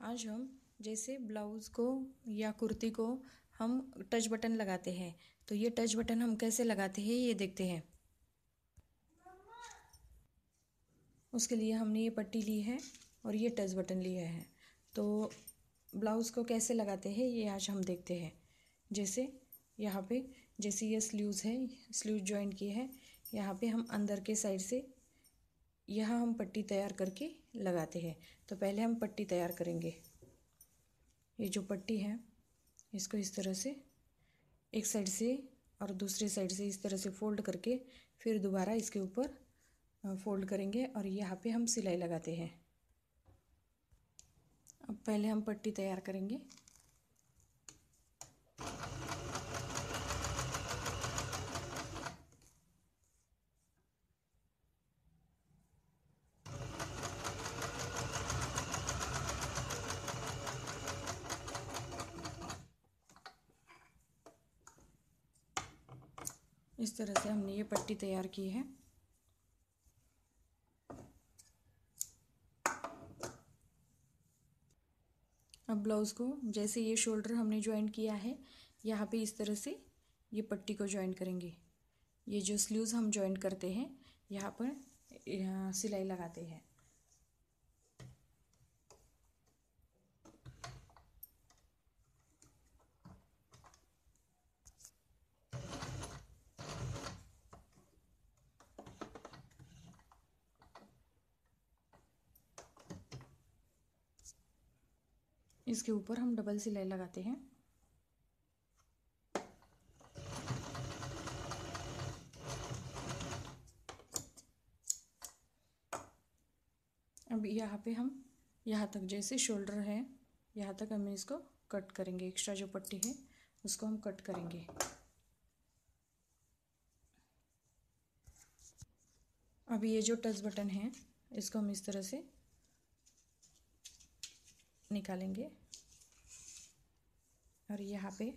आज हम जैसे ब्लाउज़ को या कुर्ती को हम टच बटन लगाते हैं। तो ये टच बटन हम कैसे लगाते हैं, ये देखते हैं। उसके लिए हमने ये पट्टी ली है और ये टच बटन लिया है। तो ब्लाउज़ को कैसे लगाते हैं, ये आज हम देखते हैं। जैसे यहाँ पे, जैसे ये स्लीव्स है स्लीव जॉइंट की है, यहाँ पे हम अंदर के साइड से यहाँ हम पट्टी तैयार करके लगाते हैं। तो पहले हम पट्टी तैयार करेंगे। ये जो पट्टी है, इसको इस तरह से, एक साइड से और दूसरी साइड से इस तरह से फोल्ड करके फिर दोबारा इसके ऊपर फोल्ड करेंगे और यहाँ पे हम सिलाई लगाते हैं। अब पहले हम पट्टी तैयार करेंगे। इस तरह से हमने ये पट्टी तैयार की है। अब ब्लाउज़ को जैसे ये शोल्डर हमने ज्वाइन किया है, यहाँ पे इस तरह से ये पट्टी को ज्वाइन करेंगे। ये जो स्लीव्स हम ज्वाइन करते हैं, यहाँ पर सिलाई लगाते हैं। इसके ऊपर हम डबल सिलाई लगाते हैं। अब यहाँ पे हम, यहाँ तक जैसे शोल्डर है, यहाँ तक हम इसको कट करेंगे। एक्स्ट्रा जो पट्टी है, उसको हम कट करेंगे। अब ये जो टच बटन है, इसको हम इस तरह से निकालेंगे। और यहाँ पे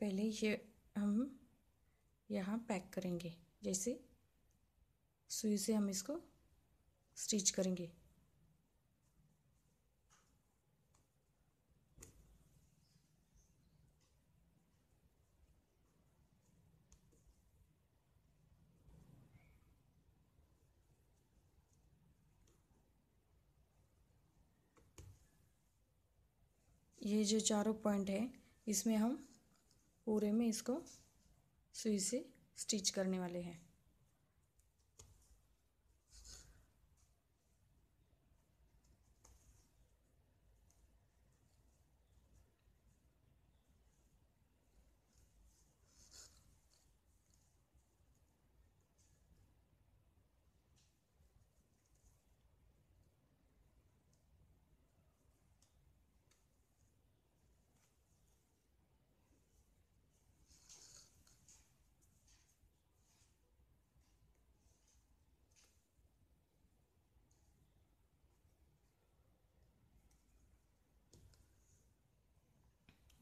पहले ये हम यहाँ पैक करेंगे, जैसे सुई से हम इसको स्टिच करेंगे। ये जो चारों पॉइंट है, इसमें हम पूरे में इसको सुई से स्टिच करने वाले हैं।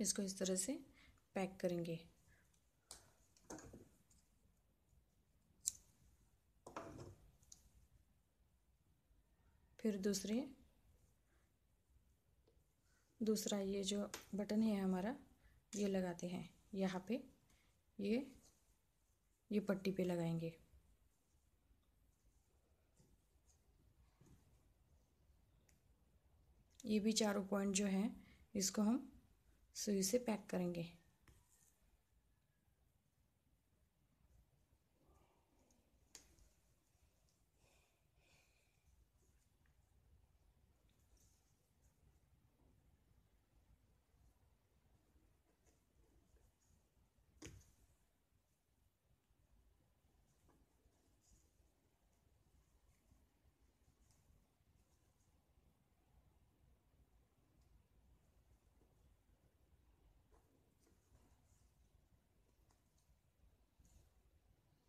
इसको इस तरह से पैक करेंगे। फिर दूसरे, दूसरा ये जो बटन है हमारा, ये लगाते हैं। यहाँ पे ये ये पट्टी पे लगाएँगे। ये भी चारों पॉइंट जो हैं, इसको हम से पैक करेंगे।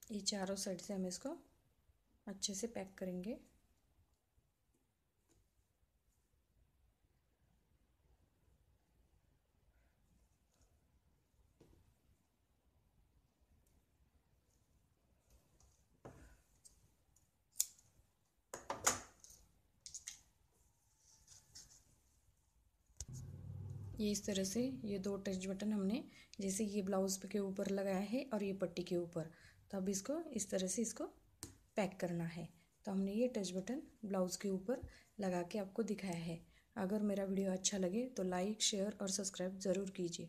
ये चारों साइड से हम इसको अच्छे से पैक करेंगे। ये इस तरह से ये दो टच बटन हमने, जैसे ये ब्लाउज़ के ऊपर लगाया है और ये पट्टी के ऊपर। तो अब इसको इस तरह से इसको पैक करना है। तो हमने ये टच बटन ब्लाउज़ के ऊपर लगा के आपको दिखाया है। अगर मेरा वीडियो अच्छा लगे तो लाइक, शेयर और सब्सक्राइब ज़रूर कीजिए।